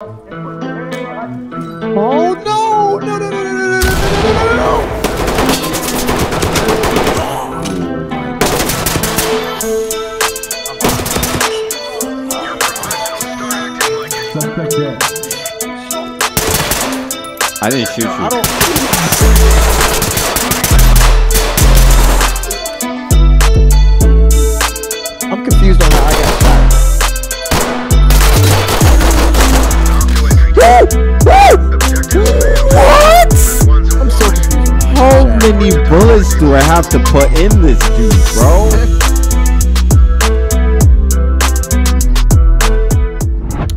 Oh no! No! No! No! No! No! No! No! No! no. Suspect dead. I didn't shoot you. What? I'm so. How many bullets do I have to put in this dude, bro?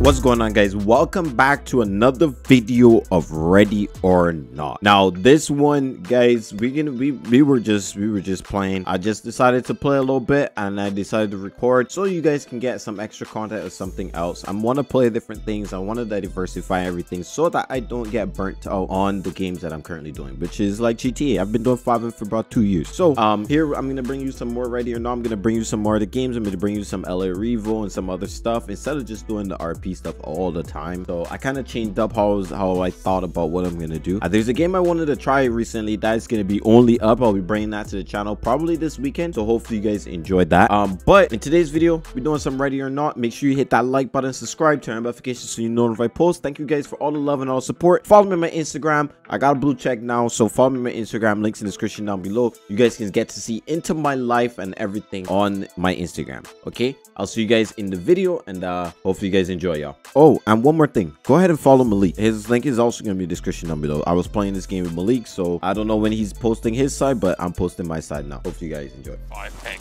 What's going on guys? Welcome back to another video of Ready or Not. Now this one guys, we gonna we we were just we were just playing. I just decided to play a little bit and I decided to record so you guys can get some extra content or something else. I want to play different things. I want to diversify everything so that I don't get burnt out on the games that I'm currently doing, which is like GTA. I've been doing five for about two years. So um here I'm gonna bring you some more Ready or Not. I'm gonna bring you some more of the games. I'm gonna bring you some LA Revo and some other stuff instead of just doing the RP stuff all the time. So I kind of changed up how how I thought about what I'm gonna do. Uh, there's a game I wanted to try recently that's gonna be only up. I'll be bringing that to the channel probably this weekend. So hopefully you guys enjoyed that. Um, but in today's video, we're doing some ready or not. Make sure you hit that like button, subscribe, turn on notifications so you know if I post. Thank you guys for all the love and all support. Follow me on my Instagram. I got a blue check now, so follow me on my Instagram. Links in the description down below. You guys can get to see into my life and everything on my Instagram. Okay, I'll see you guys in the video and uh hopefully you guys enjoy y'all. Oh, and one more thing. Go ahead and follow Malik. His link is also gonna be in the description down below. I was playing this game with Malik, so I don't know when he's posting his side, but I'm posting my side now. Hope you guys enjoy. five ping.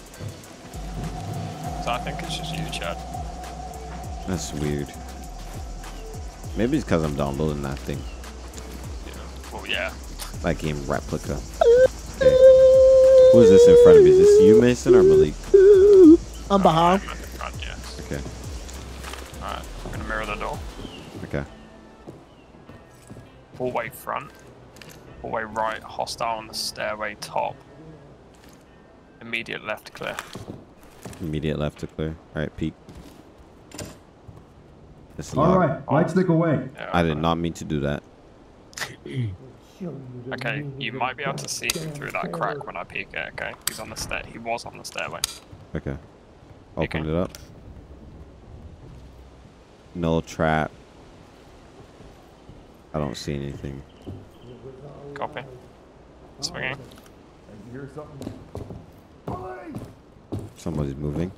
So I think it's just you, Chad. That's weird. Maybe it's because I'm downloading that thing. Yeah. Well, yeah. That game replica. Okay. Who is this in front of me? Is this you, Mason, or Malik? I'm behind. I'm at the front, yes. Okay. Alright, mirror the door. Okay. Hallway front. Hallway right, hostile on the stairway top. Immediate left clear. Immediate left to clear. All right, peek. It's All locked. right, light stick away. Yeah, I did not mean to do that. Okay, you might be able to see him through that crack when I peek it, okay? He's on the stair. He was on the stairway. Okay. Opened Okay. it up. No trap. I don't see anything. Copy. Swinging. Somebody's moving.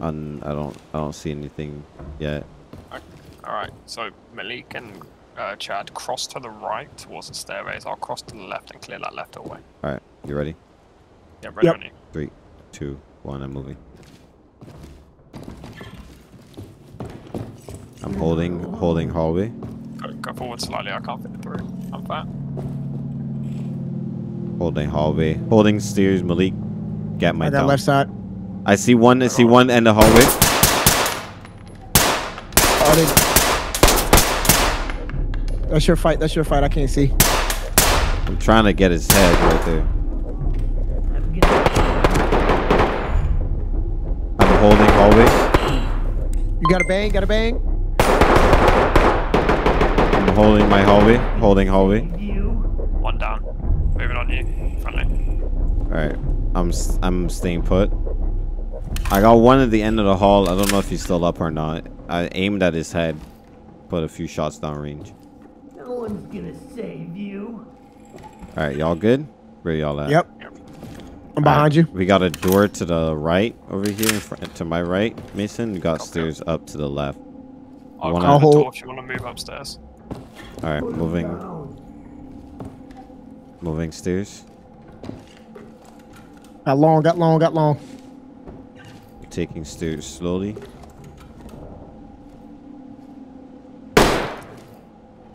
Un I don't I don't see anything yet. Alright, so Malik and uh, Chad cross to the right towards the stairways. I'll cross to the left and clear that left hallway. All right, you ready? Yeah, ready Yep. Three, two, one. I'm moving. Holding holding hallway. Go, go forward slightly. I can't fit it through. I'm fat. Holding hallway. Holding stairs. Malik, get my I got left side. I see one. I see one end of hallway. Oh, they... That's your fight. That's your fight. I can't see. I'm trying to get his head right there. I'm holding hallway. You got a bang? Got a bang? I'm holding my hallway. Holding hallway. One down. Moving on you. Friendly. All right. I'm s- I'm staying put. I got one at the end of the hall. I don't know if he's still up or not. I aimed at his head. Put a few shots down range. No one's gonna save you. All right, y'all good? Where y'all at? Yep. I'm behind you. We got a door to the right over here, in front, to my right, Mason. We got Okay. stairs up to the left. I'll wanna- go the door hold- if you want to move upstairs. All right, moving, moving stairs. Got long. Got long. Got long. Taking stairs slowly.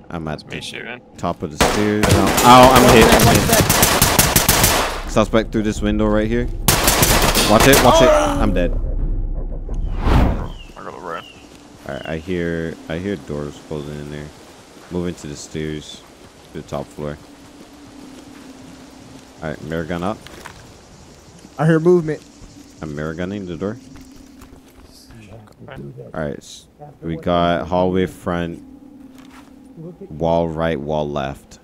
I'm at Me the shooting. top of the stairs. Now. Ow, I'm hit. I'm hit. Suspect through this window right here. Watch it, watch it. Oh! I'm dead. I got the room. Alright, I hear I hear doors closing in there. Moving to the stairs to the top floor. Alright, mirror gun up. I hear movement. I'm mirror gunning the door. All right, s- we got hallway front, wall right, wall left,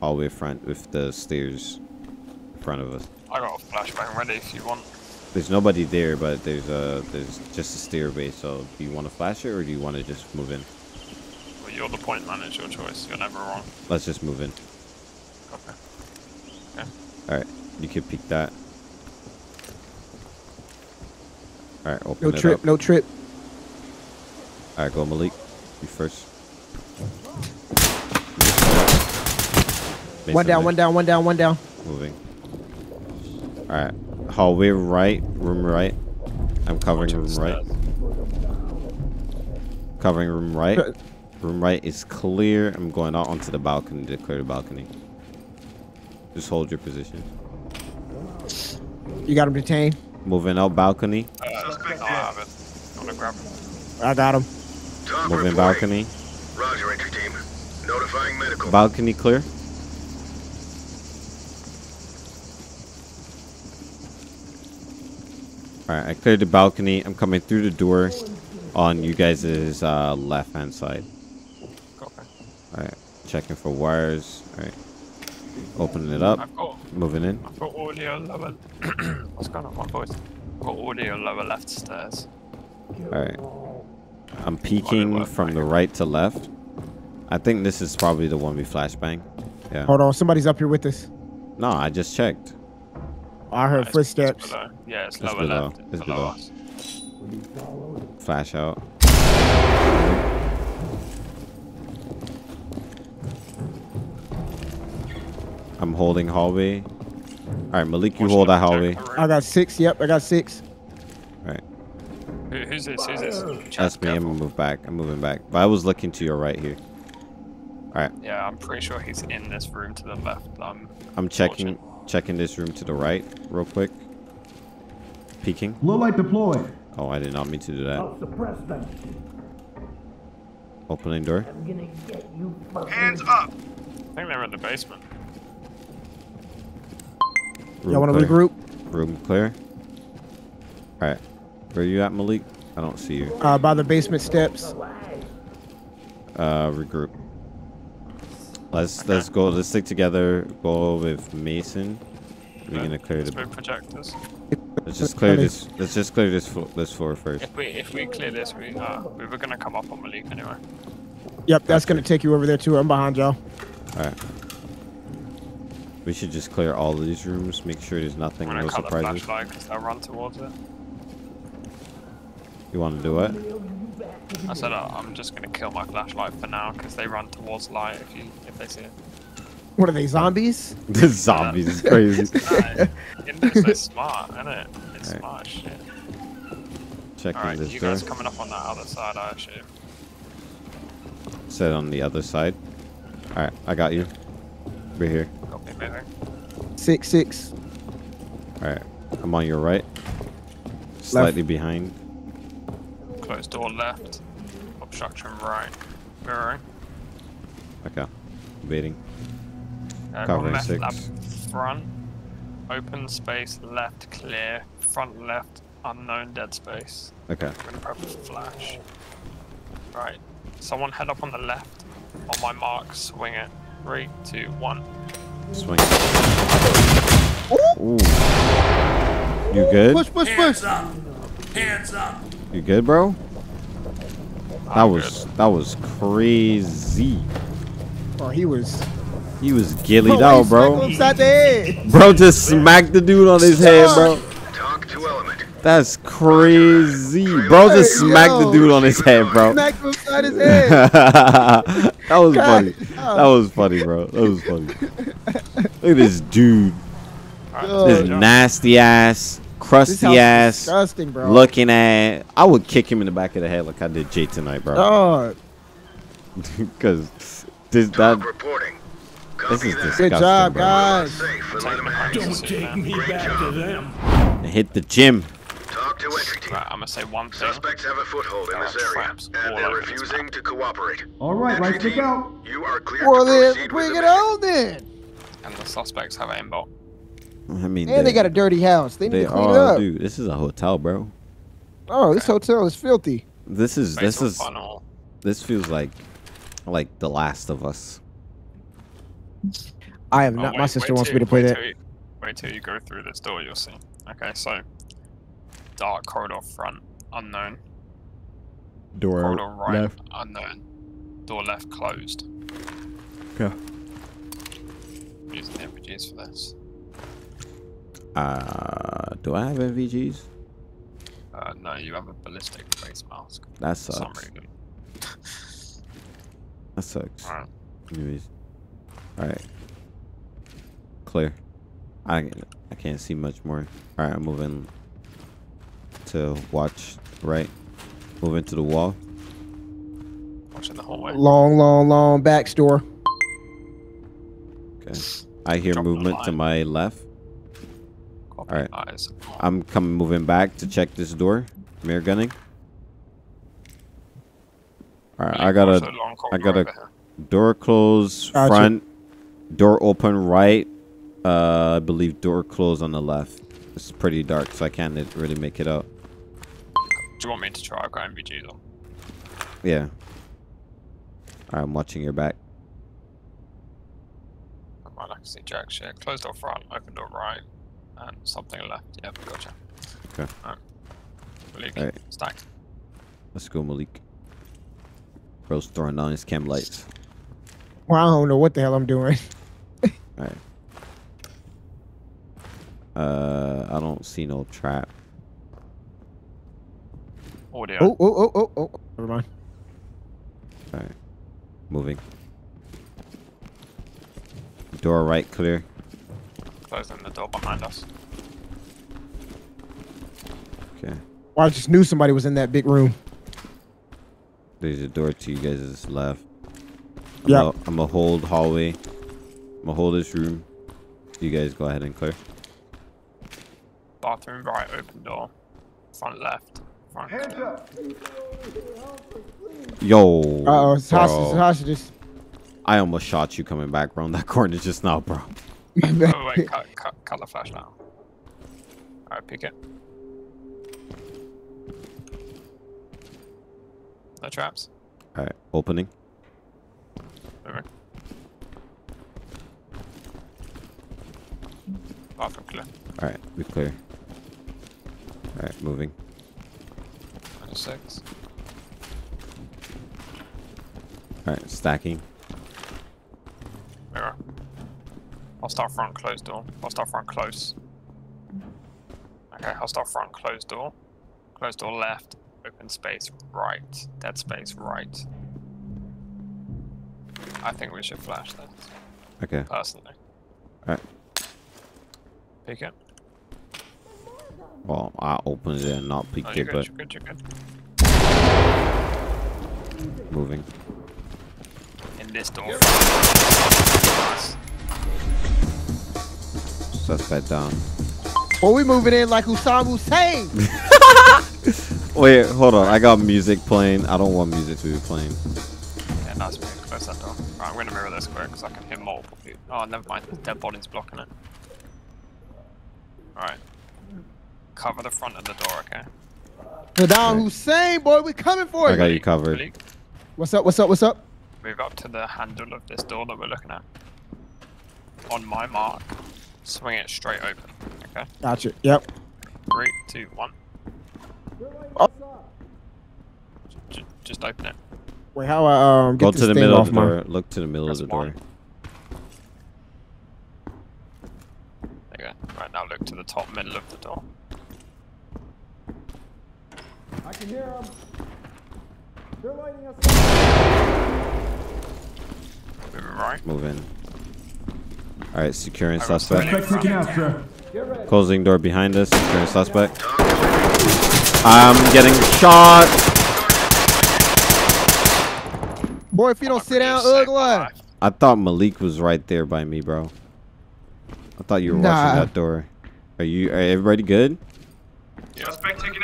hallway front with the stairs in front of us. I got a flashbang ready if you want. There's nobody there, but there's a there's just a stairway. So do you want to flash it or do you want to just move in? Well, you're the point man, it's your choice. You're never wrong. Let's just move in. Okay. All right, you can peek that. All right, open No it trip, up. no trip. All right, go Malik. You first. One down, one down, one down, one down. Moving. All right, hallway right, room right. I'm covering room right. Covering room right. Room right is clear. I'm going out onto the balcony to clear the balcony. Just hold your position. You got him detained. Moving out balcony. Uh, I have. I'm gonna grab him. I got him. Talk Moving reporting. balcony. Roger, entry team. Notifying medical. Balcony clear. Alright, I cleared the balcony. I'm coming through the door on you guys' uh, left hand side. Copy. Alright, checking for wires. Alright. Opening it up. I've got, Moving in. I've got audio lower. What's going on, my voice? I've got audio lower left stairs. Alright. I'm peeking from the right to left. I think this is probably the one we flashbang. Yeah. Hold on, somebody's up here with us. No, I just checked. I heard It's- it's footsteps. below. Yeah, it's It's lower below. left. It's below below. Flash out. I'm holding hallway. Alright, Malik, you hold that hallway. I got six. Yep, I got six. Alright. Who, who's this? Who's this? That's me. I'm gonna move back. I'm moving back. But I was looking to your right here. Alright. Yeah, I'm pretty sure he's in this room to the left. Um, I'm checking checking this room to the right real quick. Peeking. Low light deployed. Oh, I did not mean to do that. I'll suppress them. Opening door. I'm gonna get you. Hands up. I think they're in the basement. Y'all want to clear. regroup? Room clear. Alright. Where you at, Malik? I don't see you. Uh, by the basement steps. Uh, regroup. Let's let's go. Let's stick together. Go with Mason. We're gonna clear Let's the. projectors. Let's just clear this. Let's just clear this flo- this floor first. If we if we clear this, we uh we were gonna come up on Malik anyway. Yep, that's gonna take you over there too. I'm behind y'all. All right. We should just clear all of these rooms. Make sure there's nothing. I'm gonna No cut the surprises. flashlight because they'll run towards it. You want to do it? I said uh, I'm just gonna kill my flashlight for now because they run towards light if you if they see it. What are they, zombies? the zombies is crazy. Nah, it's so smart, isn't it? It's Alright. smart as shit. Checking Alright, this you door. guys coming up on that other side, I assume. Set on the other side. All right, I got you. We're here. Got me moving. Six, six. All right, I'm on your right. Slightly behind. Closed door left. Obstruction right. Mirroring. Okay. Waiting. Uh, Covering left six. lab front. Open space left clear. Front left unknown dead space. Okay. I'm gonna prep flash. Right. Someone head up on the left. On my mark, swing it. Three, two, one. Swing. Ooh. You good? Push, push, push. Hands up. You good, bro? That I'm was that was crazy. Oh, he was. He was gillied he out, bro. Upside the head. Bro just smacked the dude on his head, bro. Talk to element. That's crazy. Bro just Hey, smacked the dude on his head, bro. Smacked him upside his head. that was God. funny. That was funny, bro. That was funny. Look at this dude. Alright, Oh, This let's nasty ass, crusty ass, disgusting, bro. looking at. I would kick him in the back of the head like I did Jay tonight, bro. Oh, Because this that reporting. this is that. disgusting, good job, bro. guys. Safe and let Take him me out. home. Don't take me back to them. Hit the gym. Talk to entry team. Right, I'm gonna say one thing. Suspects have a foothold in this area, traps and they're refusing to cooperate. All right, Entry right stick team, out. You are cleared well to then, proceed bring with it the mission. on then. And the suspects have aimbot. I mean, And they got a dirty house. They need They to clean it are, up. dude. This is a hotel, bro. Oh, this hotel is filthy. This is this is funnel. this feels like like The Last of Us. I am Oh, not. my sister wants till- me to play wait that. till you- wait till you go through this door, you'll see. Okay, so dark corridor front, unknown. Door Corridor right, left. unknown. Door left closed. Okay. Using NVGs for this. Uh, do I have NVGs? Uh, no, you have a ballistic face mask. That sucks. That sucks. Alright. Anyways, all right. Clear. I I can't see much more. All right, I'm moving to watch right. Move into the wall. Watching the hallway. Long, long, long back store. Okay. I hear Drop movement to my left. Alright. eyes. I'm coming moving back to check this door. Mirror gunning. All right, I got Watch a the long I corridor got a door closed Gotcha. front, door open right. Uh, I believe door closed on the left. It's pretty dark, so I can't really make it out. Do you want me to try? I've got NVGs on. Yeah. All right, I'm watching your back. Right, I can see jack shit. Closed door front, open door right, and something left. Yep, gotcha. Okay. Alright. Malik, Alright. stack. Let's go, Malik. Bro's throwing down his cam lights. Well, I don't know what the hell I'm doing. All right. Uh, I don't see no trap. Audio. Oh, oh, oh, oh, oh. Never mind. All right. Moving. Door right clear. Closing the door behind us. Okay. Well, I just knew somebody was in that big room. There's a door to you guys' left. Yeah. I'm Yeah. A, I'm a hold hallway. I'm a hold this room. You guys go ahead and clear. Bathroom right, open door. Front left. Front. Yo. Uh oh, it's hostages, bro. hostages. I almost shot you coming back around that corner just now, bro. Oh wait, cut, cut, cut the flash now. Alright, pick it. No traps. All right, opening. Moving. Bathroom clear. All right, we clear. All right, moving. Six. All right, stacking. Mirror. start front closed door. I'll start front close. Okay, hostile front closed door. Closed door left. Open space right. Dead space right. I think we should flash this, Okay. personally. Alright. Pick it. Well, I opened it and not Oh, peeked you're it, good, but you're good, you're good. moving. In this door. Nice. Suspect down. Well, we moving in like Usama Hussein. Wait, hold on. I got music playing. I don't want music to be playing. Yeah, nice move. Close that door. Right, I'm gonna mirror this quick because I can hear multiple people. Oh, never mind. The dead body's blocking it. Alright. Cover the front of the door, okay? Saddam Hussein, boy, we coming for you. I got you covered. Malik, What's up? What's up? What's up? Move up to the handle of this door that we're looking at. On my mark, swing it straight open. Okay? Gotcha. Yep. Three, two, one. Oh. J- j- just open it. Wait, how I um get Go this to the thing middle off of the my? door. Look to the middle of Press the door. There you go. Right now, look to the top middle of the door. I can hear them. They're lighting us Moving right. Move in. All right, securing I got suspect. somebody in. Closing door behind us. Securing suspect. I'm getting shot. Boy, if you don't sit down, ugly. I thought Malik was right there by me, bro. I thought you were Nah. watching that door. Are you? Are everybody good?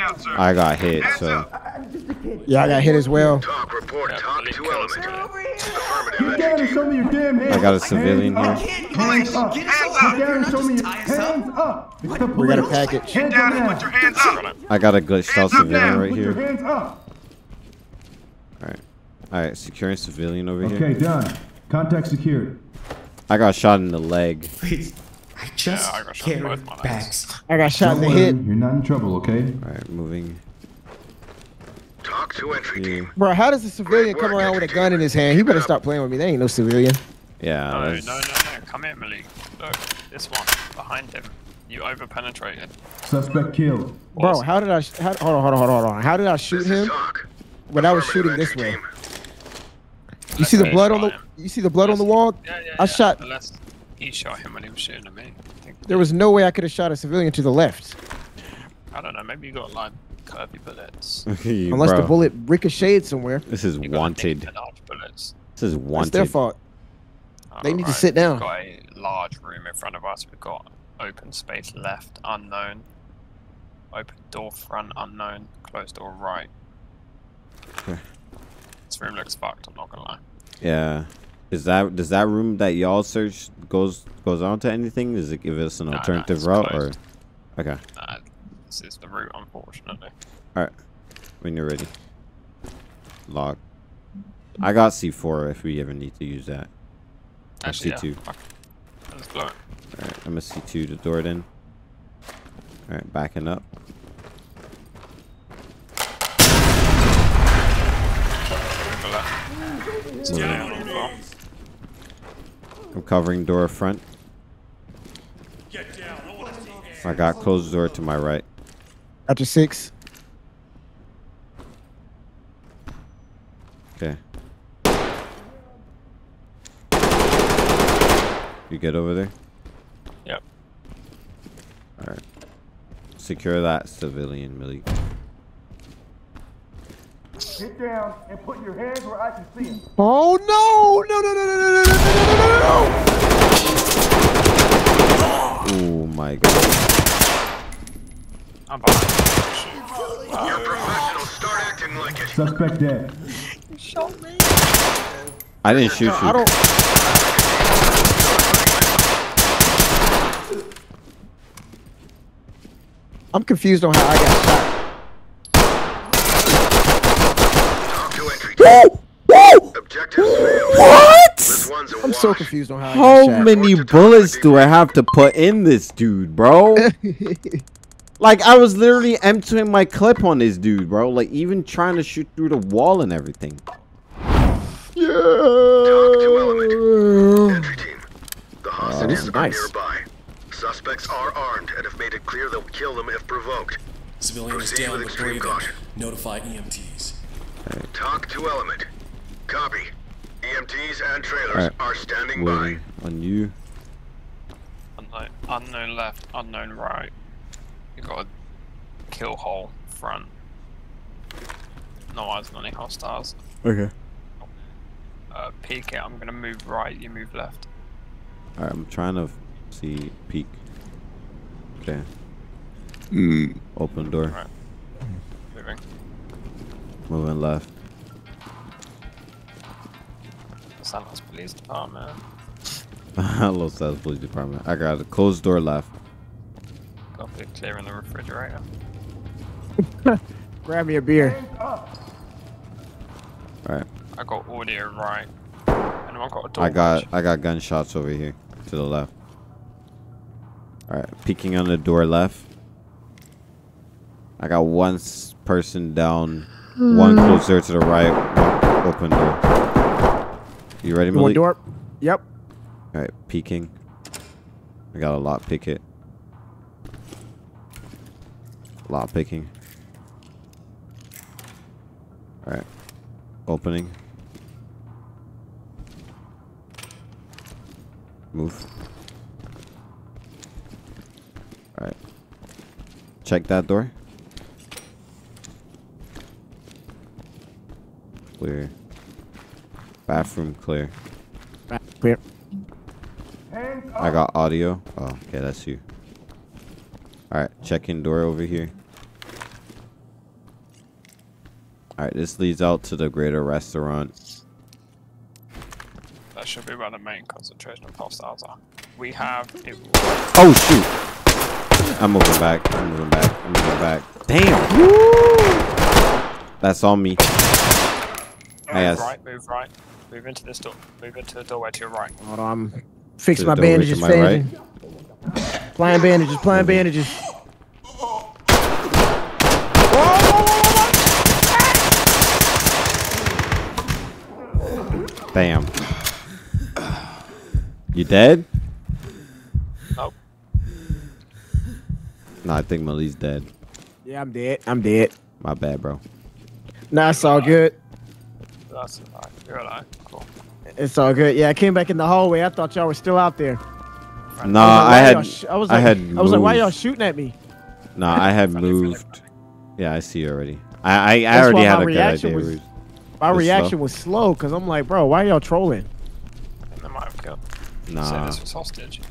Suspect taken out. I got hit, so Yeah, I got hit as well. Talk, report, Yeah, talk Malik to killed us element. today. Affirmative. Get down and show me your damn hands. I got a civilian here. Hands up. Hands up. down and show me your hands up. We got a package. Hands Down and put your hands up. I got a glitched out civilian right here. hands up. All right, securing civilian over Okay, here. Okay, done. Contact secured. I got shot in the leg. Wait, I just Yeah, I got shot in carried both my legs. bags. I got shot in Don't the worry, head. you're not in trouble, okay? All right, moving. Talk to entry team. Bro, how does a civilian come around with a gun in his hand? He better stop playing with me. They ain't no civilian. Yeah. No, no, that's- no, no. Come here, Malik. Look, this one behind him. You over penetrated. Suspect killed. Bro, how did I? sh- How, hold on, hold on, hold on, hold on. How did I shoot him talk. when I was shooting this way? team. You see the blood on the? You see the blood on the wall? Yeah, yeah, I yeah. shot. Unless he shot him when he was shooting at me. I think. There was no way I could have shot a civilian to the left, I don't know. Maybe you got like curvy bullets. unless the bullet ricocheted somewhere. This is You wanted. bullets. This is wanted. wanted. their fault. They need to sit down. We've got a large room in front of us. We've got open space left, unknown. Open door front, unknown. Closed door right. Okay. This room looks fucked. I'm not gonna lie. Yeah. Is that does that room that y'all search goes goes on to anything? Does it give us an No, no, alternative it's route closed. or? Okay. Uh, this is the route, unfortunately. All right. When you're ready. Lock. I got C4 if we ever need to use that. Or Actually, C2. yeah. Let's blow it. All right. I'm a C2 to door it in. All right. Backing up. Over left. Civilian on the floor. I'm covering door front. I got closed door to my right. After six, Okay. You get over there? Yep. Alright. Secure that civilian, Malik. Get down and put your hands where I can see them. Oh no! No no no no no no no no no no! Oh my god. I'm behind. You're professionals. Start acting like it. Suspect dead. I didn't shoot you. I don't. I'm confused on how I got shot. Talk to entry team. Objectives failed. What? This one's a I'm so confused on how How got many bullets do I have to put in this dude, bro? like I was literally emptying my clip on this dude, bro. Like even trying to shoot through the wall and everything. Talk to element. Entry team. The oh, hostages this is are nice. nearby. Suspects are armed and have made it clear they'll kill them if provoked. Civilian is Proceed down with with breathing. Notify EMTs. Talk to element. Copy. EMTs and trailers Alright. are standing by. On you. Unknown, unknown left, unknown right. You got a kill hole front. No eyes on any hostiles. Okay. Uh, peek it. I'm gonna move right. You move left. Alright, I'm trying to see peek. Okay. Open door. Right. Moving. Moving left. San Luis Police Department. Los Angeles Police Department. I got a closed door left. Copy. Clearing the refrigerator. Grab me a beer. Alright. I got audio right. Anyone got a door I got? I got gunshots over here to the left. Alright, peeking on the door left. I got one person down, one hmm. closer to the right, one open door. You ready, Malik? One door. Yep. All right, peeking. I got a lot pick it. Lot picking. All right, opening. Move. All right. Check that door. Clear. Bathroom clear. Clear. I got audio. Oh, okay, that's you. Alright, check-in door over here. Alright, this leads out to the greater restaurant. That should be where the main concentration of hostiles are. We have it. Oh, shoot! I'm moving back. I'm moving back. I'm moving back. Damn! That's on me. I Move asked. right, move right. Move into this door. Move into the doorway to your right. Hold on. I'm fixing To my the bandages, to my right? fam. Applying bandages, applying bandages. Damn. You dead? Nope. No, I think Mali's dead. Yeah, I'm dead. I'm dead. My bad, bro. Nah, it's all good. That's alright. You're alive. Cool. It's all good. Yeah, I came back in the hallway. I thought y'all were still out there. Nah, I, I had, was like, why y'all I was I like, had I was like, why y'all shooting at me? nah, I had Friendly, friendly, moved. Yeah, I see you already. I, I, I already had my a good reaction idea. was- My It's slow. reaction was slow because I'm like, bro, why are y'all trolling? I think they might have. Say Nah, this was hostage.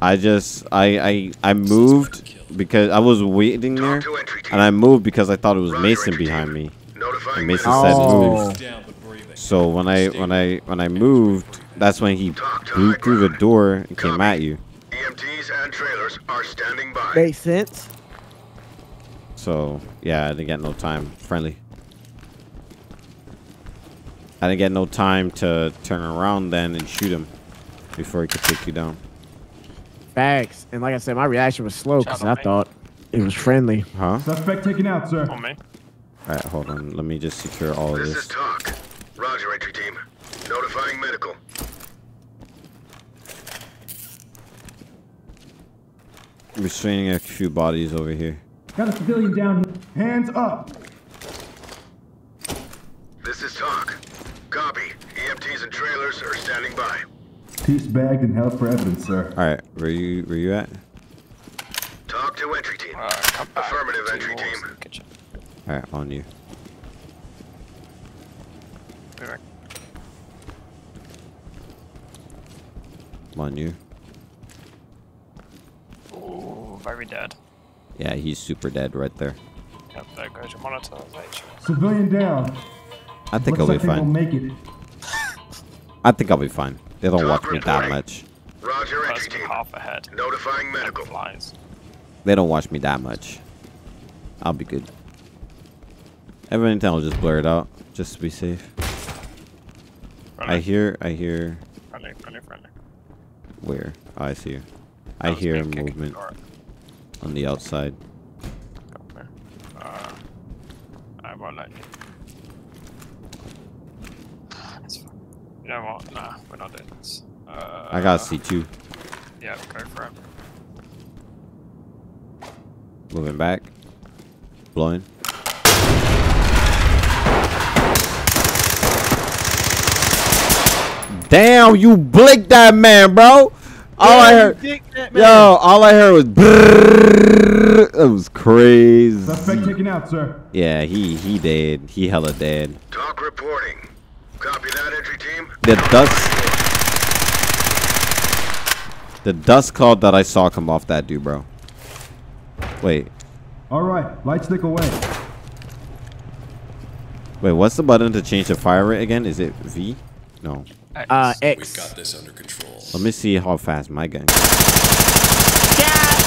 I just, I, I, I moved because I was waiting there, Talk to entry team. and I moved because I thought it was Mason behind me. Notifying And Mason medical. said Oh. move. Down but breathing. So when I, when I, when I moved, that's when he blew through the door and came at you. EMTs and trailers are standing by. Makes sense. So yeah, I didn't get no time. Friendly. I didn't get no time to turn around then and shoot him before he could take you down. Facts. And like I said, my reaction was slow because I thought it was friendly. Huh? Suspect taken out, sir. On me. All right, hold on. Let me just secure all of This This is this. talk. Roger, entry team. Notifying medical. Restraining a few bodies over here. Got a civilian down here. Hands up. This is talk. Copy. EMTs and trailers are standing by. Piece bagged and held for evidence, sir. All right, where you where you at? Talk to entry team. Uh. Affirmative, entry walls team. In the Kitchen. All right, on you. Be right. On you. Ooh, very dead. Yeah, he's super dead right there. Yep, there goes your monetization. Civilian down. I think Looks I'll be like they will fine. make it. I think I'll be fine. They don't Talk watch me that much. Roger, entry Person team. half ahead. Notifying medical. Flies. They don't watch me that much. I'll be good. Every time I'll just blur it out, just to be safe. I hear, I hear, friendly, friendly, friendly. where? Oh, I see you. I That hear me movement the on the outside. There. Uh, I won't let you. It's fine. You know what? Nah, we're not doing this. Uh, I got C2 Yeah, go for it. moving back, blowing. Damn, you blinked that man, bro. All I heard, yo, all I heard was. Brrrr. It was crazy. Suspect taken out, sir. Yeah, he he dead. He hella dead. Talk reporting. Copy that, entry team. The dust, the dust cloud that I saw come off that dude, bro. Wait, All right, light stick away. wait. What's the button to change the fire rate again? Is it V? No. X. Uh, We've got this under control. Let me see how fast my gun.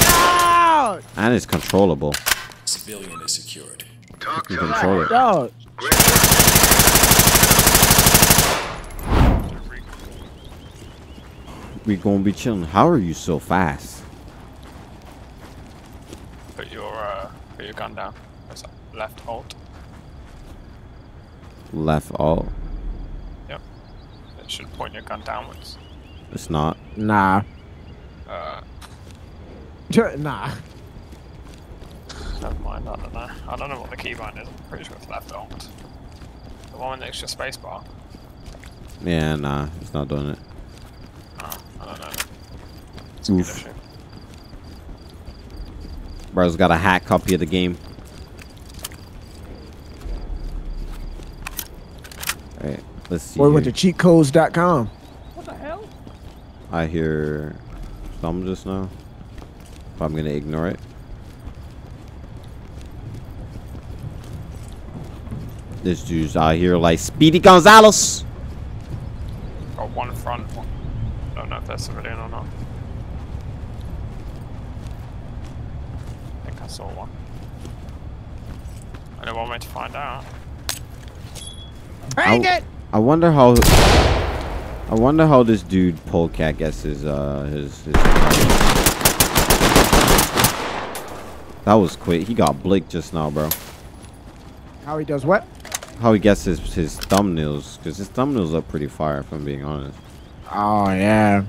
Dog! And it's controllable. Civilian is secured. Talk You to control it. Dog. Great work. We gonna be chilling. How are you so fast? Put your uh, put your gun down. Left alt. Left alt. Yep. Should point your gun downwards. It's not. Nah. Uh, Nah. never mind. I don't know. I don't know what the keybind is. I'm pretty sure it's left alt. The one next to your spacebar. Yeah, nah. It's not doing it. Oh, I don't know. It's Oof. Bro's got a hack copy of the game. Alright, let's see. Boy went to here. cheatcodes.com. I hear some just now. But I'm gonna ignore it. This dude's out here like Speedy Gonzalez. Got oh, one front. One. I don't know if they're civilian or not. I think I saw one. I don't want me to find out. Bang it! I wonder how. I wonder how this dude Polecat gets his uh his. his that was quick. He got Blake just now, bro. How he does what? How he gets his his thumbnails, because his thumbnails are pretty fire, if I'm being honest. Oh yeah. He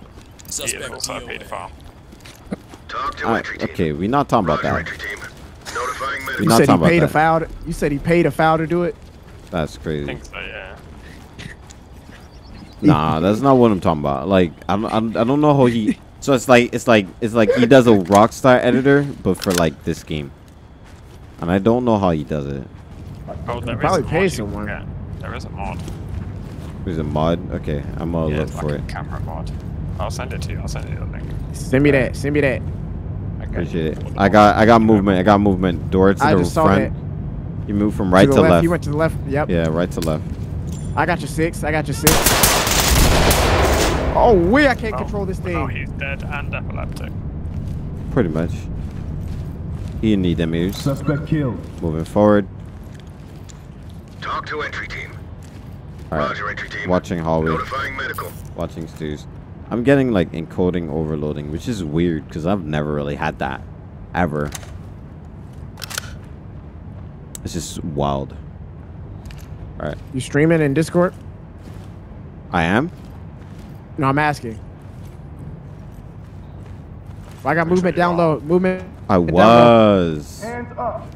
is Suspect also a DOA. pedophile. Talk to Alright, entry team. okay, we're not talking about Roger, that. team. Notifying We're. You said he paid a foul. To, you said he paid a foul to do it. That's I crazy. Think so, yeah. Nah, that's not what I'm talking about. Like, I don't, I don't- I don't know how he. So it's like, it's like, it's like he does a Rockstar editor, but for like this game. And I don't know how he does it. Oh, there is probably pay someone. can get. There is a mod. There's a mod? Okay, I'm gonna yeah, look it's for like it. a camera mod. I'll send it to you. I'll send you the link. Send me that. Send me that. Okay. Appreciate it. I got, I got movement. I got movement. Door to I the just saw front. You move from right to to, the left. left. You went to the left. Yep. Yeah, right to left. I got your six. I got your six. Oh, we! I can't Oh, control this well, thing. he's dead and epileptic. Pretty much. He didn't need them ears. Suspect killed. Moving forward. Talk to entry team. All right. Roger, entry team. Watching hallway. Notifying medical. Watching stews. I'm getting like encoding overloading, which is weird because I've never really had that. Ever. It's just wild. Alright. You streaming in Discord? I am? No, I'm asking. I got movement down low. Movement. I was. Hands up.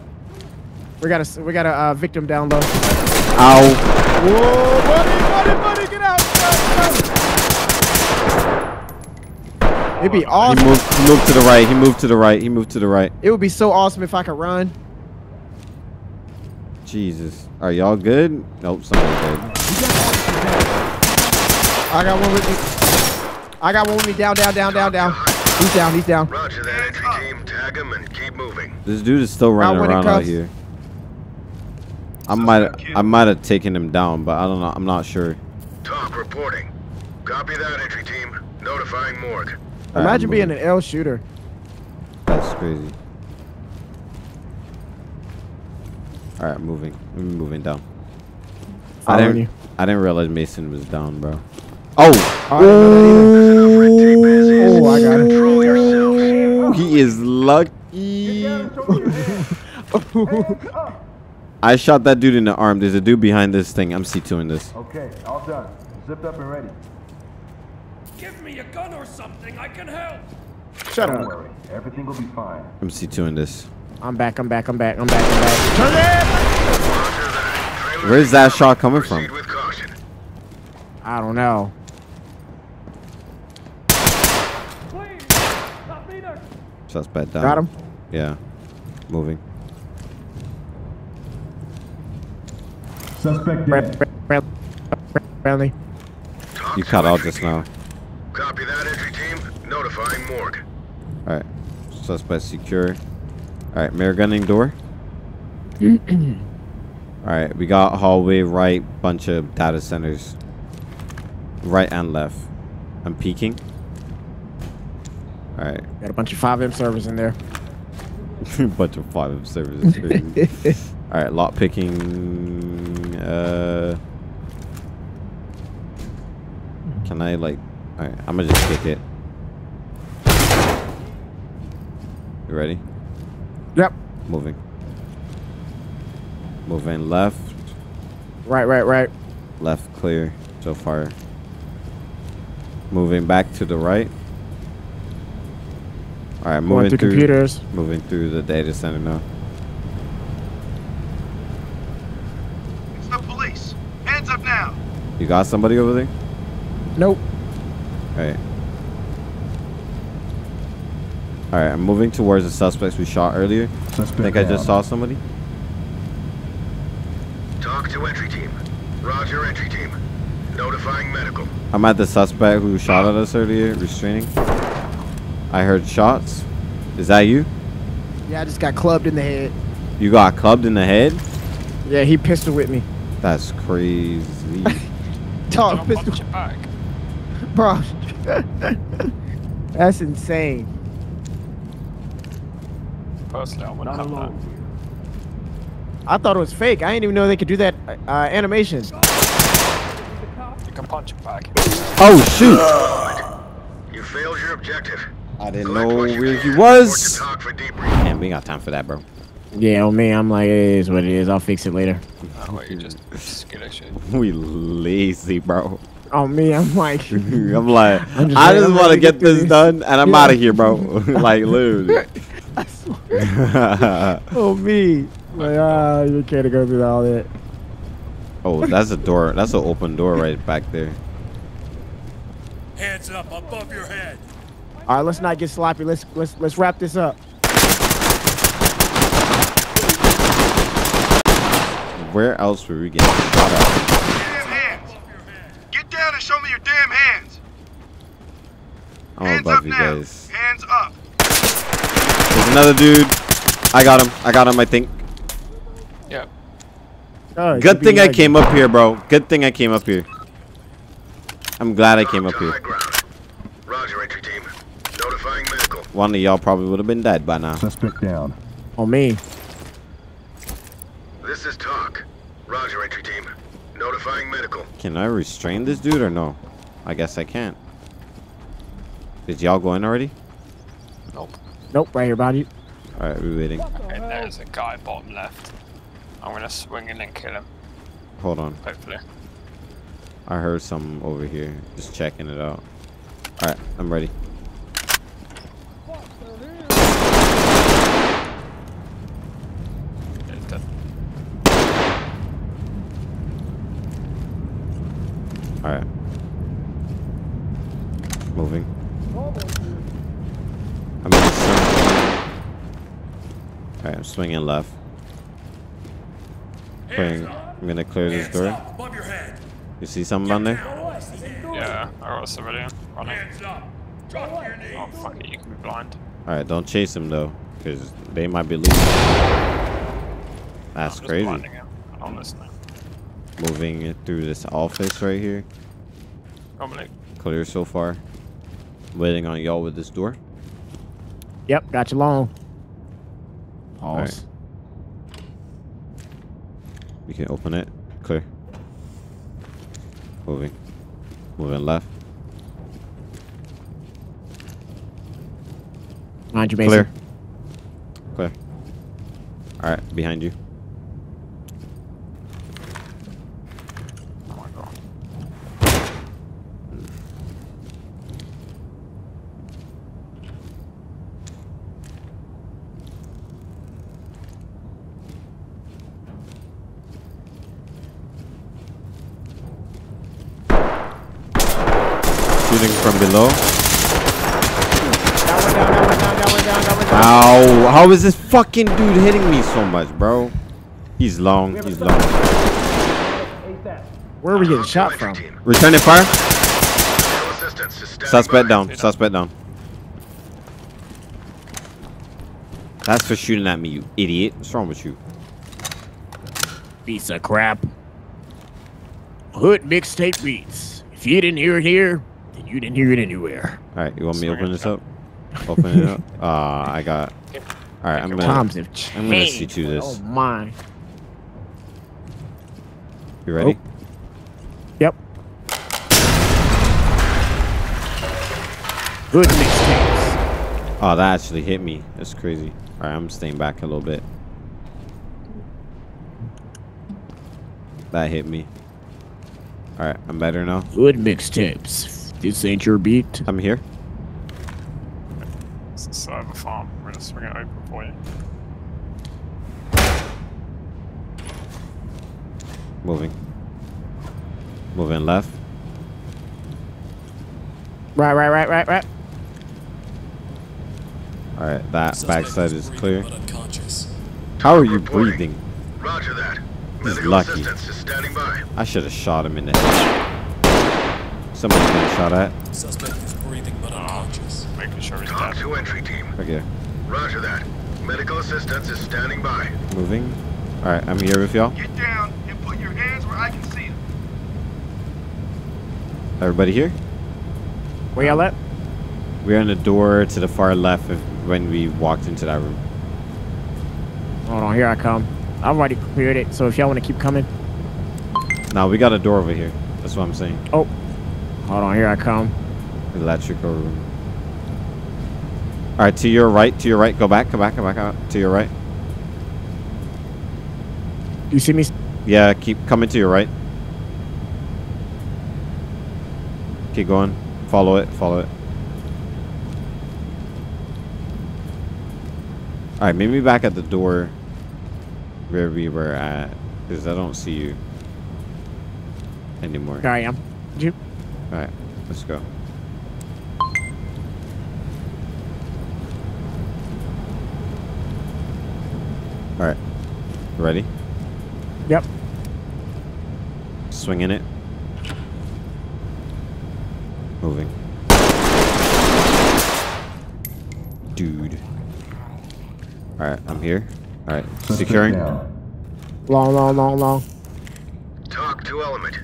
We got a we got a uh, victim down low. Ow. Whoa, buddy, buddy, buddy, get out! Get out. It'd be He awesome. moved, he moved to the right. He moved to the right. He moved to the right. It would be so awesome if I could run. Jesus. Are y'all good? Nope, somebody's dead. I got one with me. I got one with me. Down, down, down, down, down. He's down. He's down. Roger that, entry team. Tag him and keep moving. This dude is still running around out here. I might I might have taken him down, but I don't know. I'm not sure. Talk reporting. Copy that, entry team. Notifying morgue. Imagine being an L shooter. That's crazy. All right, moving. I'm moving down. I didn't. you. I didn't realize Mason was down, bro. Oh. Oh, I didn't know Red tape as is. I got it. Control he is lucky. Show me your hands. Hands up. I shot that dude in the arm. There's a dude behind this thing. I'm C2ing this. Okay, all done. Zipped up and ready. Give me a gun or something. I can help. Shut up. worry. Everything will be fine. I'm C2ing this. I'm back. I'm back. I'm back. I'm back. I'm back. Turn it! Roger that. Trailer Where's that shot coming from? I don't know. Suspect down. Got him. Yeah. Moving. Suspect Brad, Bradley. You to cut out just team. now. Copy that, entry team. Notifying morgue. All right. Suspect secure. All right. Mirror gunning door. All right. We got hallway right. Bunch of data centers. Right and left. I'm peeking. All right. Got a bunch of FiveM servers in there. a bunch of FiveM servers. All right. Lock picking. Uh. Can I like? All right. I'm gonna just kick it. You ready? Yep. Moving. Moving left. Right, right, right. Left clear so far. Moving back to the right. All right, moving through through computers. Moving through the data center now. It's the police. Hands up now. You got somebody over there? Nope. All right. All right, I'm moving towards the suspects we shot earlier. Suspect I think I just saw somebody. Talk to entry team. Roger, entry team. Notifying medical. I'm at the suspect who shot at us earlier, restraining. I heard shots. Is that you? Yeah, I just got clubbed in the head. You got clubbed in the head? Yeah, he pistol with me. That's crazy. Dog, pistol. back. Bro. That's insane. Personally, I wouldn't have that. I thought it was fake. I didn't even know they could do that uh, animation. can punch him back. Oh shoot! You failed your objective. I didn't know where he was. report to TOC for debrief. Man, we got time for that, bro. Yeah, on me, I'm like, it is what it is. I'll fix it later. Oh, you just skittish it. We lazy, bro. On me, I'm like, I'm like, I'm just I just want to get get this this. done, and I'm Yeah. out of here, bro. like literally. I swear. oh me. Like, ah, you can't go through all that. oh, that's a door. That's an open door right back there. Hands up above your head. All right, let's not get sloppy. Let's let's let's wrap this up. Where else were we getting shot at? Damn hands! Get down and show me your damn hands! I'm Hands above up you now! guys. Hands up! There's another dude. I got him. I got him. I think. Yeah. Oh, Good thing I came up here, bro. Good thing I came up here. I'm glad I came up here. ground. Roger, entry team. Notifying medical. One of y'all probably would have been dead by now. Suspect down. On me. This is TOC. Roger, entry team. Notifying medical. Can I restrain this dude or no? I guess I can't. Did y'all go in already? Nope. Nope, right here, body. All right, we're waiting. Okay, there's a guy bottom left. I'm gonna swing in and kill him, Hold on. hopefully. I heard some over here. Just checking it out. All right, I'm ready. He's dead. All right. Moving. I'm gonna swing. All right, I'm swinging left. Up. I'm gonna clear this door. up above your head. You see something down there? Yeah, I got civilian running. Hands up. Drop to your knees. Oh, fuck it, you can be blind. All right, don't chase him though, because they might be losing. That's crazy. I'm listening. Moving through this office right here. Dominic, Clear so far. Waiting on y'all with this door. Yep, got you long. All right. Pause. We can open it. Clear. Moving. Moving left. Mind you, Mason. Clear. Clear. All right, behind you. oh my god. Shooting from below. That one down, that one down, that one down, that one down. Ow! How is this fucking dude hitting me so much, bro? He's long. He's long. Where are we getting shot from? team. Returning fire. No assistance is standing Suspect down. Suspect down. That's for shooting at me, you idiot. What's wrong with you? Piece of crap. Hood mixtape beats. If you didn't hear it here, then you didn't hear it anywhere. All right, you want me to open this up? Open it up. Uh, I got. All right, I'm gonna. Times have changed. I'm gonna see to this. Oh my. You ready? Oh. Yep. Hood mixtapes. Oh, that actually hit me. That's crazy. All right, I'm staying back a little bit. That hit me. All right, I'm better now. Hood mixtapes. This ain't your beat. I'm here. It's a server farm. We're gonna swing it open for you. Moving. Moving left. Right, right, right, right, right. All right, that backside is clear. How are you Reporting. breathing? Roger that. He's lucky. standing by. I should have shot him in the head. Somebody's getting shot at. Suspect is breathing but ah, unconscious. Making sure he's TOC dead. to entry team. Okay, Roger that. Medical assistance is standing by. moving. All right, I'm here with y'all. Get down and put your hands where I can see them. Everybody here? Where y'all at? We're in the door to the far left of when we walked into that room. Hold on, here I come. I've already cleared it, so if y'all want to keep coming. Now we got a door over here. That's what I'm saying. Oh, hold on. Here I come. Electrical room. All right, to your right, to your right. Go back, go back, go back out. To your right. You see me? Yeah, keep coming to your right. Keep going. Follow it, follow it. All right, meet me back at the door where we were at, because I don't see you anymore. Here I am. You? All right, let's go. All right, ready? Yep. Swinging it. Moving. Dude. Alright, I'm here. Alright, securing. Long, long, long, long. TOC to element.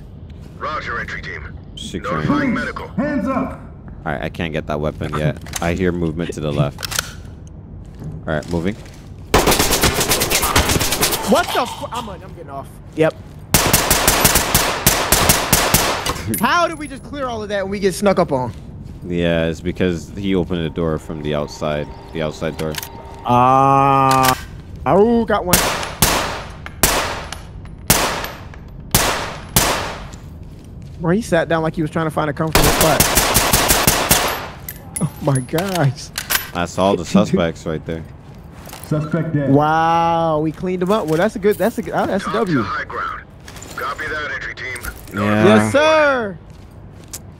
Roger, entry team. Securing. Notifying medical. Hands up! Alright, I can't get that weapon yet. I hear movement to the left. Alright, moving. What the? Fu- I'm, I'm getting off. Yep. How did we just clear all of that and we get snuck up on? Yeah, it's because he opened the door from the outside. The outside door. Ah. oh, got one. Bro, he sat down like he was trying to find a comfortable spot. Oh my gosh. I saw the suspects right there. Suspect dead. Wow, we cleaned him up. Well, that's a good. That's a good. Oh, that's a TOC to W. high ground. Copy that, entry team. Yeah. Yes, sir.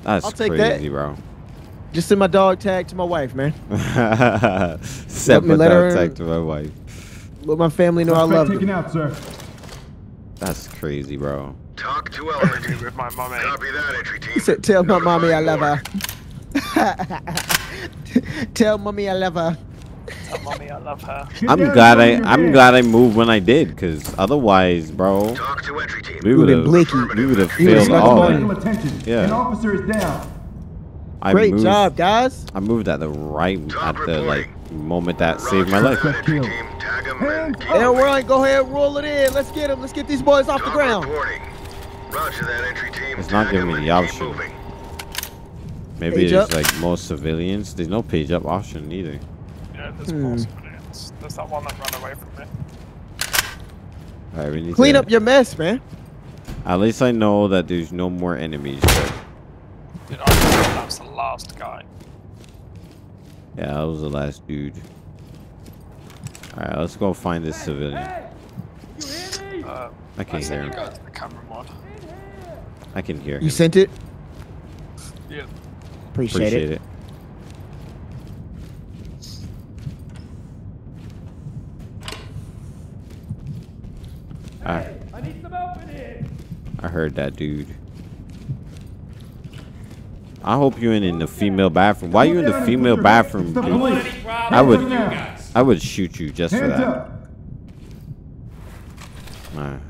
That's I'll take that. crazy, bro. Just send my dog tag to my wife, man. Set me my let dog her- tag to my wife. Let my family know I love taken them. out, sir. That's crazy, bro. TOC to element. With my mummy. Copy that, entry team. He said, "Tell my mommy I love her." Tell mommy I love her. Tell mummy I love her. I'm down glad I I'm hands. glad I moved when I did, cause otherwise, bro, TOC to entry team. we would've would been have blicky. we would have failed all up on that. Medical attention. Yeah. An officer is down. I Great moved, job, guys. I moved at the right Top at the like moment that saved my life. that, entry team. Tag 'em and keep Hey, moving. Ryan, go ahead, roll it in. Let's get him. Let's get these boys off the ground. reporting. Roger that, entry team. It's not Tag giving 'em me the option. moving. Maybe Page it's up. like more civilians. There's no page up option either. Yeah, there's Hmm. more civilians. There's that one that ran away from me. All right, we need Clean to, up your mess, man. At least I know that there's no more enemies. But Dude, I think that's the last guy. yeah, that was the last dude. All right, let's go find this civilian. Uh, I I can hear sent you him. the camera mod. I can hear him. You sent it. Yeah. Appreciate, Appreciate it. it. I, I need some help in here. I heard that dude. I hope you're in, in the female bathroom. Why you in the female bathroom, dude? police. Any problem I would- with you guys? I would shoot you just for that. up.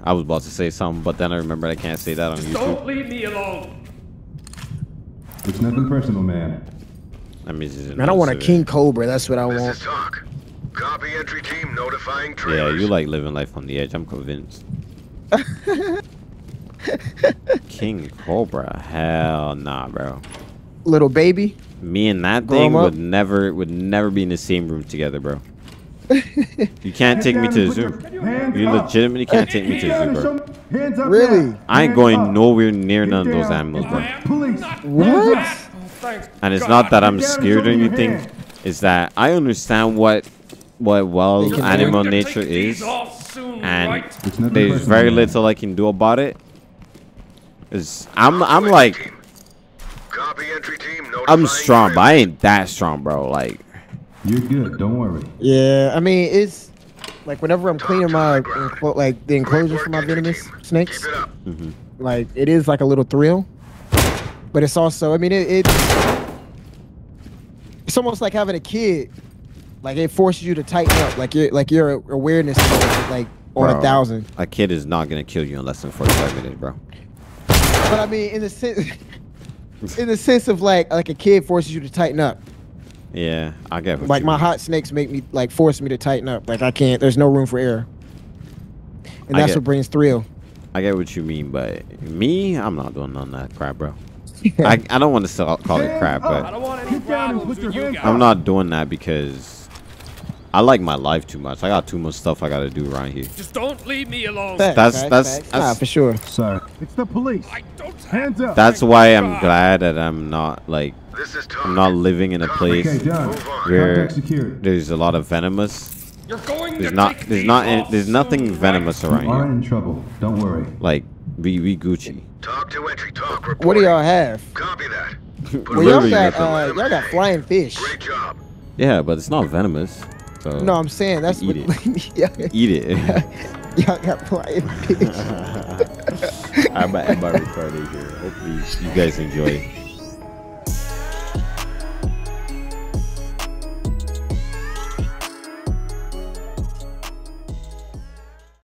I was about to say something, but then I remembered I can't say that on YouTube. Don't leave me alone. It's nothing personal, man. I mean, it's Man, I want a king cobra. That's what I This want. Is TOC. Copy entry team notifying civilian. Yeah, you like living life on the edge. I'm convinced. king Cobra, hell nah, bro. Little baby. Me and that Grow thing 'em up. would never would never be in the same room together, bro. You can't take me to the zoo. You legitimately can't take me to the zoo, bro. Really? I ain't going nowhere near none of those animals, bro. What? And it's not that I'm Get down and scared or show me your anything. hand. It's that I understand what what wild can animal nature is, soon, and right? There's very little I can do about it. Is I'm I'm like Copy entry team I'm strong, but I ain't that strong, bro. Like You're good. Don't worry. Yeah, I mean it's like whenever I'm cleaning my enclo- like the enclosure for my venomous team. snakes, Keep it up. Mm-hmm. like it is like a little thrill. But it's also, I mean, it, it's it's almost like having a kid. Like it forces you to tighten up. Like your like your awareness is like on Bro. a thousand. a kid is not gonna kill you in less than 45 minutes, bro. But I mean, in the sense, in the sense of like like a kid forces you to tighten up. Yeah, I get what Like you my mean. hot snakes make me like force me to tighten up. Like I can't. There's no room for error. And that's get- what brings thrill. I get what you mean, but me, I'm not doing none of that crap, bro. I, I don't want to call it crap, I but don't want any Get down and problems put with your you hands guys. I'm not doing that because I like my life too much. I got too much stuff I got to do around here. Just don't leave me alone. Facts, That's- facts, that's- facts. that's- nah, for sure. Sir, it's the police. I don't Hands up. That's why I'm glad that I'm not like This is TOC. I'm not living in a place Okay, done. Move on. where there's a lot of venomous. You're going There's to not there's not off there's nothing soon, venomous right? around You are here. in trouble. Don't worry. Like we we Gucci. TOC to entry. Talk. What do y'all have? Copy that. Well, y'all got nothing. uh, y'all got flying fish. Great job. Yeah, but it's not venomous. So No, I'm saying that's Eat what. y'all, eat it. y'all got flying fish. I'm about, I'm about recording here. Hopefully you guys enjoy.